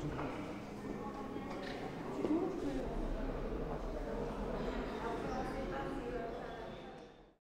to do.